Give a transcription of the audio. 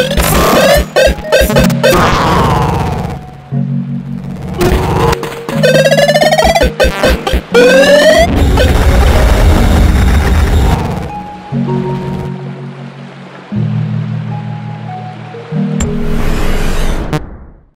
Oh, my God.